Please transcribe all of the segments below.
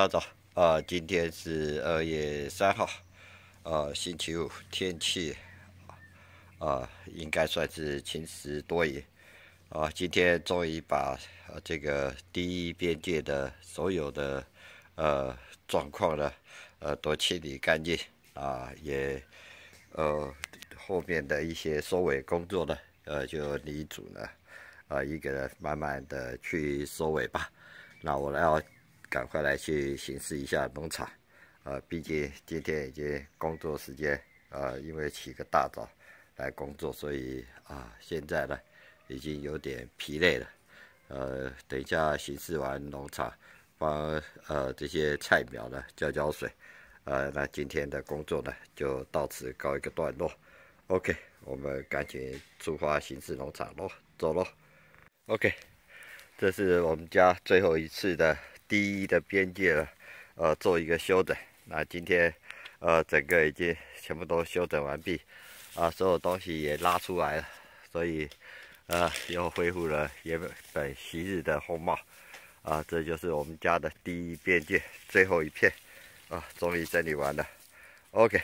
大家早啊！今天是二月三号，呃，星期五，天气啊，应该算是晴时多云啊。今天终于把呃这个第一边界的所有的呃状况呢，呃，都清理干净啊，也呃后面的一些收尾工作呢，呃，就李主呢，啊，一个人慢慢的去收尾吧。那我要。赶快来去巡视一下农场，呃，毕竟今天已经工作时间，呃，因为起个大早来工作，所以啊，现在呢已经有点疲累了，呃，等一下巡视完农场，帮呃这些菜苗呢浇浇水，呃，那今天的工作呢就到此告一个段落。OK，我们赶紧出发巡视农场喽，走喽。OK，这是我们家最后一次的。第一的边界了，呃，做一个修整。那今天，呃，整个已经全部都修整完毕，啊，所有东西也拉出来了，所以，呃，又恢复了原本昔日的风貌。啊，这就是我们家的第一边界，最后一片，啊，终于整理完了。OK，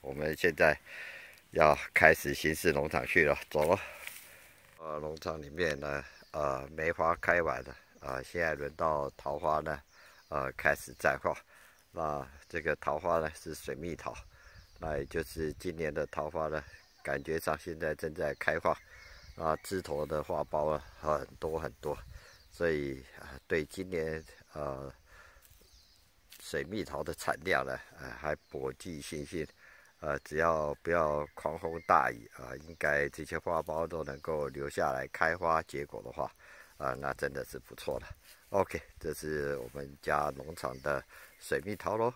我们现在要开始巡视农场去了，走了。呃，农场里面呢，呃，梅花开完了。啊，现在轮到桃花呢，呃，开始绽放。那这个桃花呢是水蜜桃，那也就是今年的桃花呢，感觉上现在正在开放。啊，枝头的花苞啊很多很多，所以啊，对今年呃水蜜桃的产量呢，呃，还颇具信心。呃，只要不要狂风大雨啊，应该这些花苞都能够留下来开花结果的话。啊，那真的是不错了。OK，这是我们家农场的水蜜桃喽。